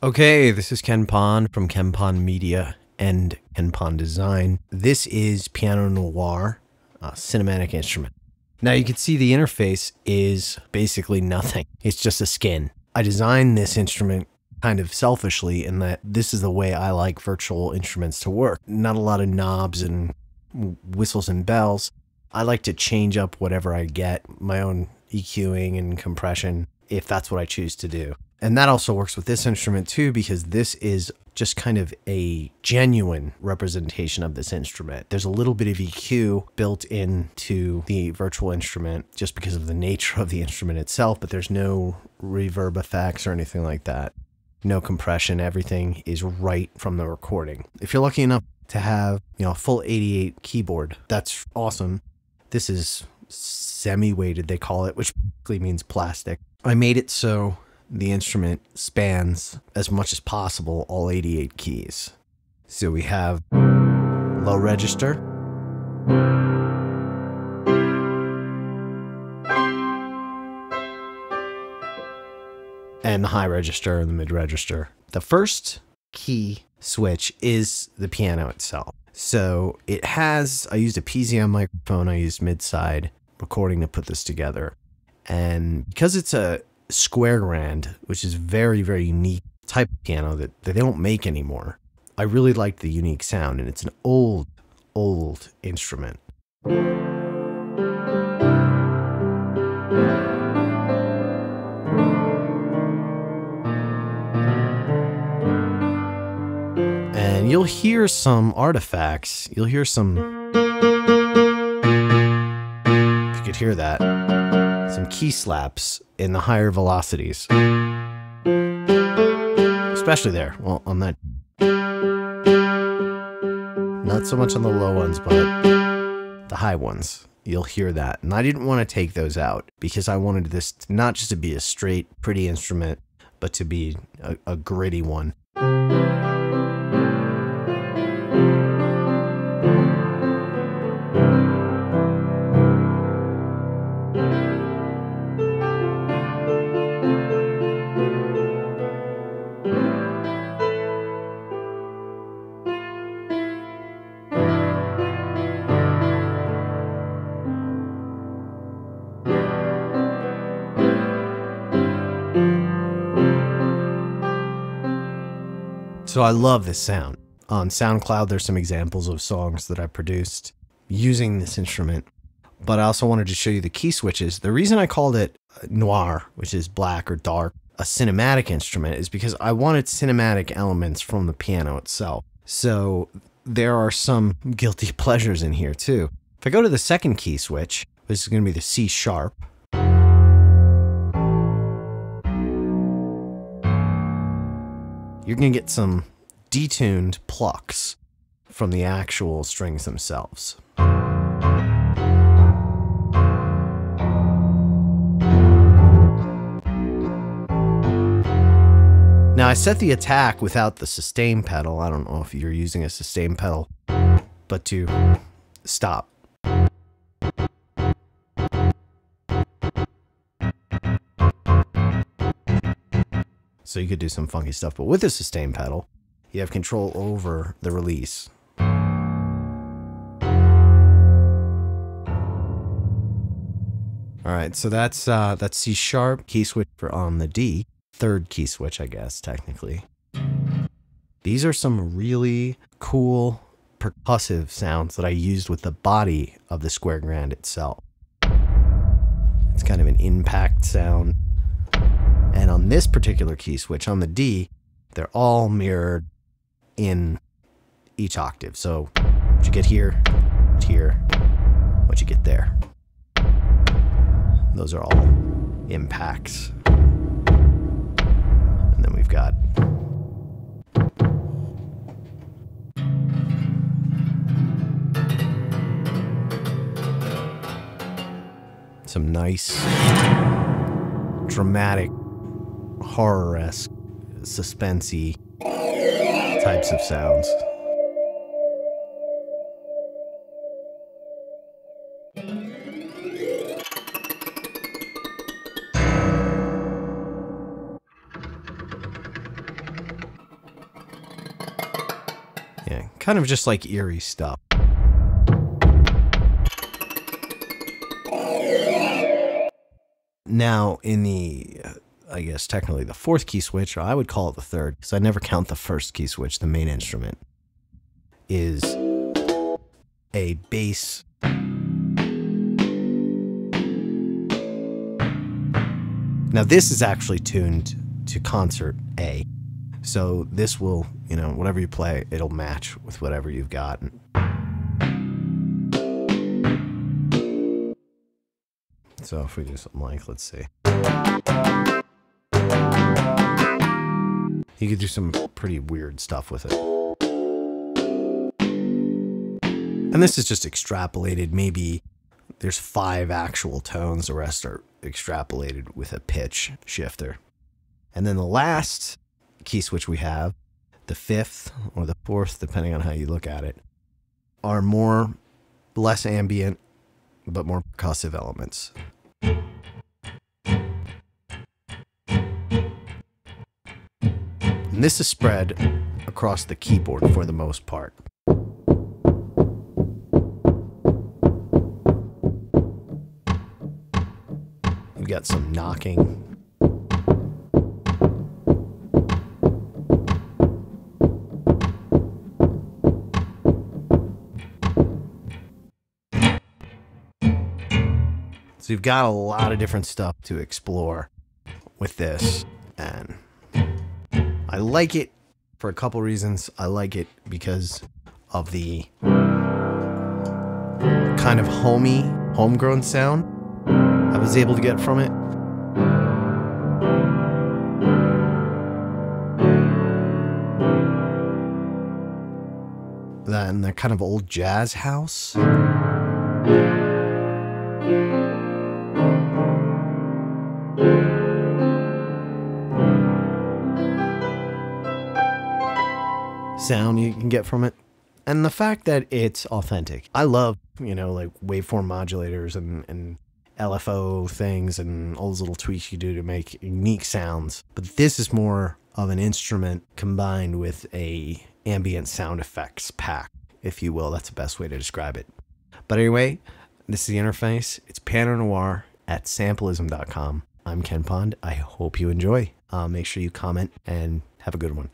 Okay, this is Ken Pond from Ken Pond Media and Ken Pond Design. This is Piano Noir, a cinematic instrument. Now you can see the interface is basically nothing. It's just a skin. I designed this instrument kind of selfishly in that this is the way I like virtual instruments to work. Not a lot of knobs and whistles and bells. I like to change up whatever I get, my own EQing and compression, if that's what I choose to do. And that also works with this instrument too, because this is just kind of a genuine representation of this instrument. There's a little bit of EQ built into the virtual instrument just because of the nature of the instrument itself, but there's no reverb effects or anything like that. No compression, everything is right from the recording. If you're lucky enough to have, you know, a full 88 keyboard, that's awesome. This is semi-weighted, they call it, which basically means plastic. I made it so the instrument spans as much as possible all 88 keys. So we have low register, and the high register and the mid register. The first key switch is the piano itself. So it has, I used a PZM microphone, I used mid side recording to put this together. And because it's a square grand, which is very, very unique type of piano that, that they don't make anymore. I really liked the unique sound, and it's an old, old instrument. And you'll hear some artifacts. You'll hear some. You could hear that some key slaps in the higher velocities. Especially there, well, on that. Not so much on the low ones, but the high ones. You'll hear that. And I didn't want to take those out because I wanted this not just to be a straight, pretty instrument, but to be a, a gritty one. So I love this sound. On SoundCloud, there's some examples of songs that I produced using this instrument. But I also wanted to show you the key switches. The reason I called it uh, noir, which is black or dark, a cinematic instrument is because I wanted cinematic elements from the piano itself. So there are some guilty pleasures in here too. If I go to the second key switch, this is going to be the C sharp. You're going to get some detuned plucks from the actual strings themselves. Now I set the attack without the sustain pedal. I don't know if you're using a sustain pedal, but to stop. So you could do some funky stuff. But with a sustain pedal, you have control over the release. All right, so that's uh, that's C sharp key switch for on the D, third key switch, I guess technically. These are some really cool percussive sounds that I used with the body of the square grand itself. It's kind of an impact sound. And on this particular key switch, on the D, they're all mirrored in each octave. So what you get here, here, what you get there. Those are all impacts. And then we've got some nice dramatic horror-esque, suspensey types of sounds. Yeah, kind of just like eerie stuff. Now, in the, I guess technically the fourth key switch, or I would call it the third, because I never count the first key switch, the main instrument, is a bass. Now, this is actually tuned to concert A. So this will, you know, whatever you play, it'll match with whatever you've got. So if we do something like, let's see. You could do some pretty weird stuff with it. And this is just extrapolated. Maybe there's five actual tones, the rest are extrapolated with a pitch shifter. And then the last key switch we have, the fifth or the fourth, depending on how you look at it, are more less ambient but more percussive elements. And this is spread across the keyboard for the most part. We've got some knocking. So you've got a lot of different stuff to explore with this. And I like it for a couple reasons. I like it because of the kind of homey, homegrown sound I was able to get from it. That and the kind of old jazz house. Sound you can get from it and the fact that it's authentic. I love, you know, like waveform modulators and, and LFO things and all those little tweaks you do to make unique sounds. But this is more of an instrument combined with a ambient sound effects pack, if you will. That's the best way to describe it. But anyway, this is the interface. It's Piano Noir at sampleism.com. I'm Ken Pond. I hope you enjoy. Uh, make sure you comment and have a good one.